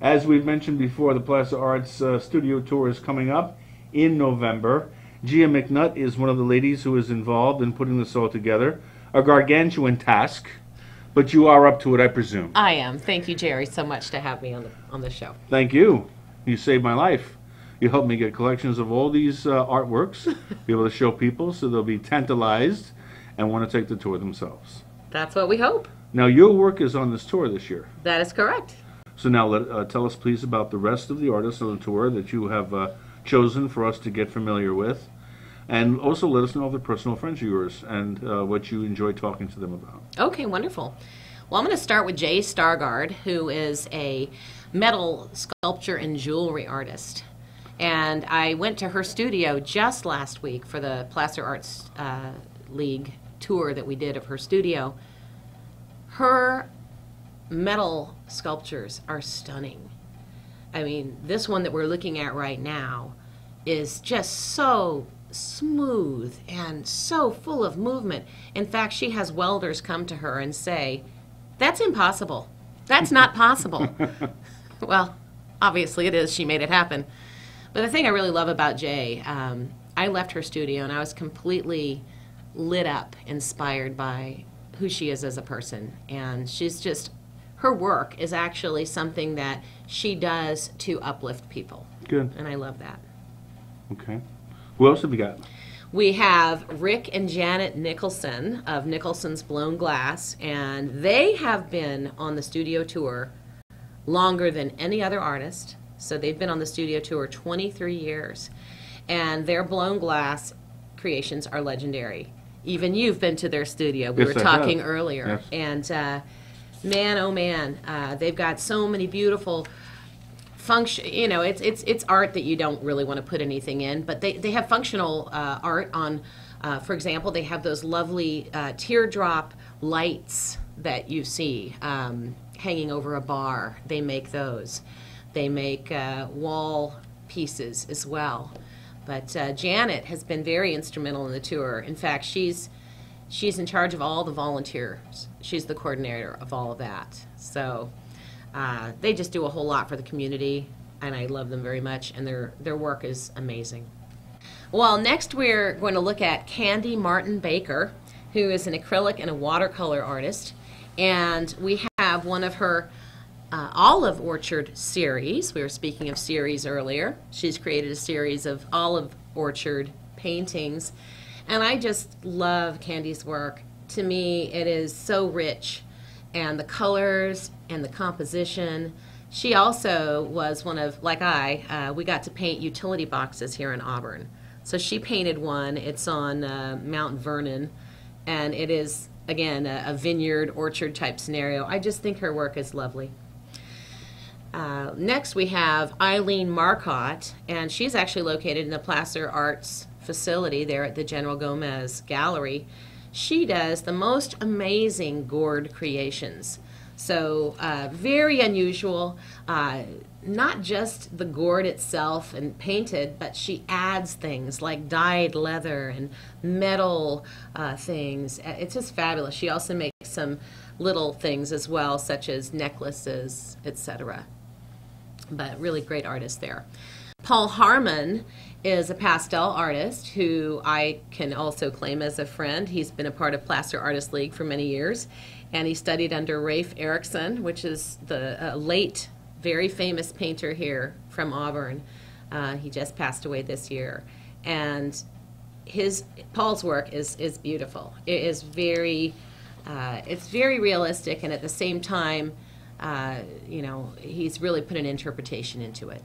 As we've mentioned before, the Placer Arts uh, Studio Tour is coming up in November. Gia McNutt is one of the ladies who is involved in putting this all together. A gargantuan task, but you are up to it, I presume. I am. Thank you, Gerry, so much to have me on the on the show. Thank you. You saved my life. You helped me get collections of all these uh, artworks, be able to show people so they'll be tantalized and want to take the tour themselves. That's what we hope. Now, your work is on this tour this year. That is correct. So now, let, uh, tell us please about the rest of the artists on the tour that you have uh, chosen for us to get familiar with, and also let us know of the personal friends of yours and uh, what you enjoy talking to them about. Okay, wonderful. Well, I'm going to start with Jay Stargaard, who is a metal sculpture and jewelry artist. And I went to her studio just last week for the Placer Arts uh, League tour that we did of her studio. Her metal sculptures are stunning. I mean, this one that we're looking at right now is just so smooth and so full of movement. In fact, she has welders come to her and say, That's impossible. That's not possible. well, obviously it is. She made it happen. But the thing I really love about Jay, um, I left her studio and I was completely lit up, inspired by who she is as a person. And she's just, her work is actually something that she does to uplift people. Good. And I love that. Okay. Who else have you got? We have Rick and Janet Nicholson of Nicholson's Blown Glass, and they have been on the studio tour longer than any other artist. So they've been on the studio tour 23 years, and their blown glass creations are legendary. Even you've been to their studio. We Yes, were talking earlier, Yes. and uh, man, oh man, uh, they've got so many beautiful function you know it's it's it's art that you don't really want to put anything in but they they have functional uh, art on uh, for example they have those lovely uh, teardrop lights that you see um, hanging over a bar. They make those. They make uh, wall pieces as well. But uh, janet has been very instrumental in the tour. In fact she's she's in charge of all the volunteers she's the coordinator of all of that so uh, they just do a whole lot for the community, and I love them very much, and their, their work is amazing. Well, next we're going to look at Candi Martin Baker, who is an acrylic and a watercolor artist, and we have one of her uh, Olive Orchard series. We were speaking of series earlier. She's created a series of Olive Orchard paintings, and I just love Candi's work. To me, it is so rich and the colors and the composition. She also was one of, like I, uh, we got to paint utility boxes here in Auburn. So she painted one. It's on uh, Mount Vernon, and it is, again, a, a vineyard, orchard type scenario. I just think her work is lovely. Uh, next, we have Eileen Marcotte, and she's actually located in the Placer Arts facility there at the General Gomez Gallery. She does the most amazing gourd creations. So, uh, very unusual. Uh, not just the gourd itself and painted, but she adds things like dyed leather and metal uh, things. Uh, It's just fabulous. She also makes some little things as well, such as necklaces, etc but really great artist there. Paul Harman is a pastel artist who I can also claim as a friend. He's been a part of Placer Artist League for many years, and he studied under Rafe Erickson, which is the uh, late, very famous painter here from Auburn. Uh, he just passed away this year, and his Paul's work is is beautiful. It is very, uh, it's very realistic, and at the same time, uh, you know, he's really put an interpretation into it.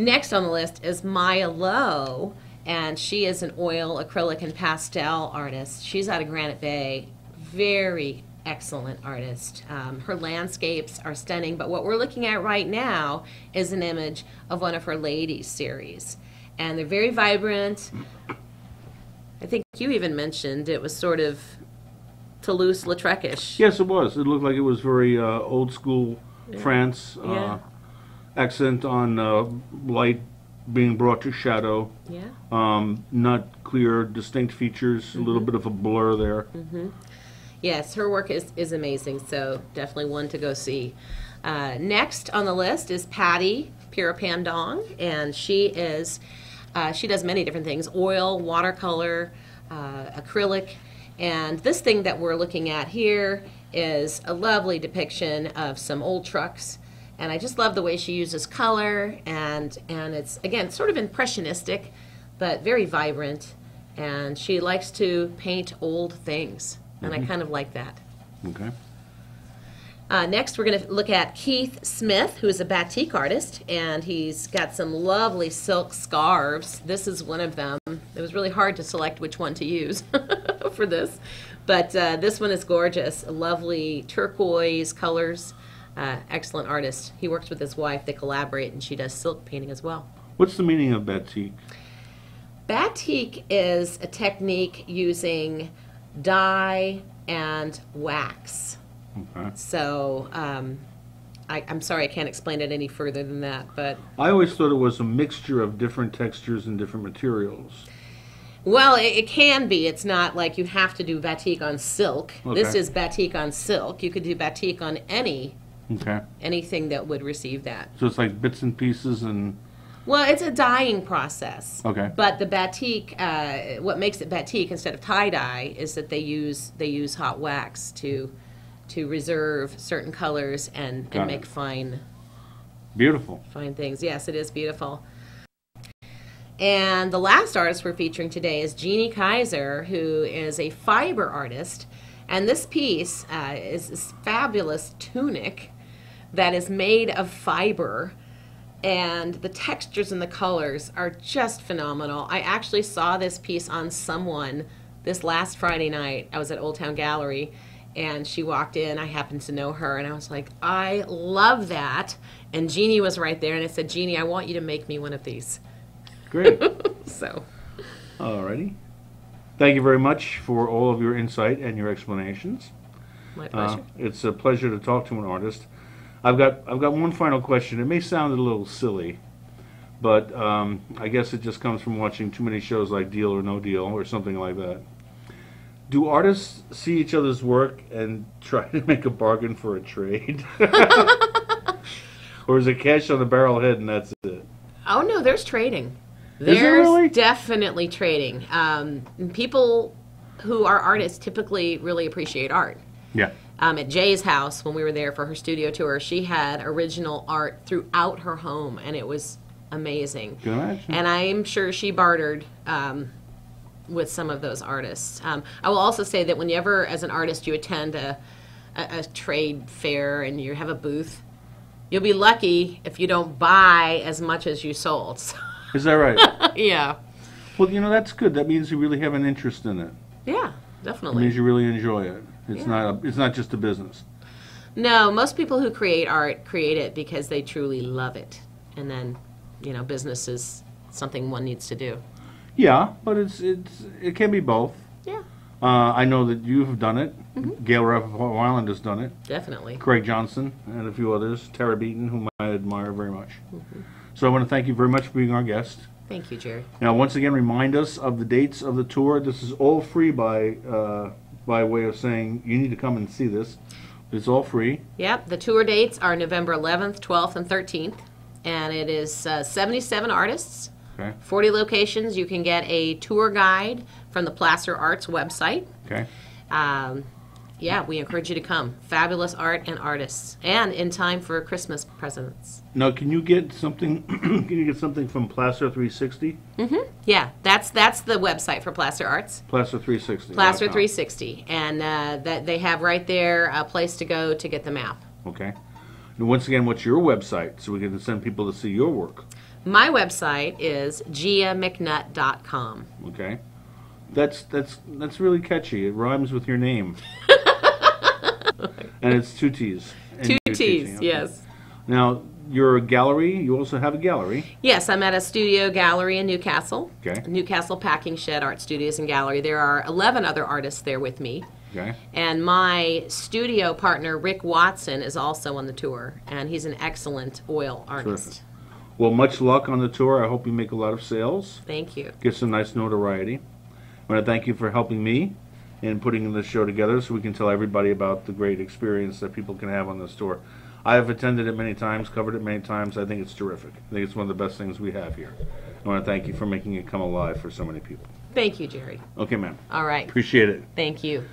Next on the list is Mya Louw, and she is an oil, acrylic, and pastel artist. She's out of Granite Bay. Very excellent artist. Um, her landscapes are stunning, but what we're looking at right now is an image of one of her ladies series. And they're very vibrant. I think you even mentioned it was sort of Toulouse-Lautrecish. Yes, it was. It looked like it was very uh, old school France uh, Yeah. Accent on uh, light being brought to shadow. Yeah. Um, not clear, distinct features. A Mm-hmm. little bit of a blur there. Mm-hmm. Yes, her work is, is amazing, so definitely one to go see. Uh, next on the list is Patty Pieropan-Dong, and she is uh, she does many different things: oil, watercolor, uh, acrylic, and this thing that we're looking at here is a lovely depiction of some old trucks. And I just love the way she uses color, and and it's again sort of impressionistic, but very vibrant. And she likes to paint old things, and I kind of like that. Okay. Uh, next, we're going to look at Keith Smith, who is a batik artist, and he's got some lovely silk scarves. This is one of them. It was really hard to select which one to use for this, but uh, this one is gorgeous. Lovely turquoise colors. Uh, excellent artist. He works with his wife. They collaborate, and she does silk painting as well. What's the meaning of batik? Batik is a technique using dye and wax. Okay. So um, I, I'm sorry I can't explain it any further than that, but I always thought it was a mixture of different textures and different materials. well, it, it can be. It's not like you have to do batik on silk. This is batik on silk. You could do batik on any Okay. anything that would receive that. So it's like bits and pieces and Well, it's a dyeing process. Okay. But the batik, uh, what makes it batik instead of tie dye is that they use they use hot wax to to reserve certain colors and, Got and it. make fine beautiful. fine things. Yes, it is beautiful. And the last artist we're featuring today is Jeannie Kaiser, who is a fiber artist. And this piece uh, is this fabulous tunic that is made of fiber. And the textures and the colors are just phenomenal. I actually saw this piece on someone this last Friday night. I was at Old Town Gallery and she walked in. I happened to know her and I was like, I love that. And Jeannie was right there and I said, Jeannie, I want you to make me one of these. Great. So, Alrighty. Thank you very much for all of your insight and your explanations. my Uh, pleasure. it's a pleasure to talk to an artist. I've got I've got one final question. It may sound a little silly, but um, I guess it just comes from watching too many shows like Deal or No Deal or something like that. Do artists see each other's work and try to make a bargain for a trade? or is it cash on the barrel head and that's it? Oh no, there's trading. there There's really? definitely trading. Um, people who are artists typically really appreciate art. Yeah. Um, at Jay's house, when we were there for her studio tour, she had original art throughout her home, and it was amazing. Can imagine? And I'm sure she bartered um, with some of those artists. Um, I will also say that whenever, as an artist, you attend a, a, a trade fair and you have a booth, you'll be lucky if you don't buy as much as you sold. So, Is that right? yeah, well, you know that's good. That means you really have an interest in it. yeah, It definitely. means you really enjoy it. It's Yeah. not a, it's not just a business. No, most people who create art create it because they truly love it, and then, you know, business is something one needs to do. Yeah, but it's it's it can be both. Yeah, Uh, I know that you have done it. Mm-hmm. Gail Rappaport Wyland has done it. definitely. Craig Johnson and a few others. Tara Beaton, whom I admire very much. Mm-hmm. So I want to thank you very much for being our guest. Thank you, Gerry. Now, once again, remind us of the dates of the tour. This is all free by uh, by way of saying you need to come and see this. It's all free. Yep, the tour dates are November 11th, 12th, and 13th, and it is uh, 77 artists, Okay. 40 locations. You can get a tour guide from the Placer Arts website. Okay. Um, yeah, we encourage you to come. Fabulous art and artists, and in time for Christmas presents. Now, can you get something? can you get something from Placer 360? Mhm. Yeah, that's that's the website for Placer Arts. Placer 360. Placer 360, and uh, that they have right there a place to go to get the map. Okay. And once again, what's your website so we can send people to see your work? My website is giamcnutt.com. Okay. That's that's that's really catchy. It rhymes with your name. and it's two T's. Two T's, teaching, okay. yes. Now, you're gallery. You also have a gallery. Yes, I'm at a studio gallery in Newcastle. Okay. Newcastle Packing Shed Art Studios and Gallery. There are 11 other artists there with me. Okay. And my studio partner, Rick Watson, is also on the tour, and he's an excellent oil artist. Terrific. Well, much luck on the tour. I hope you make a lot of sales. Thank you. Get some nice notoriety. I want to thank you for helping me in putting this show together so we can tell everybody about the great experience that people can have on this tour. I have attended it many times, covered it many times. I think it's terrific. I think it's one of the best things we have here. I want to thank you for making it come alive for so many people. Thank you, Gerry. Okay, ma'am. All right. Appreciate it. Thank you.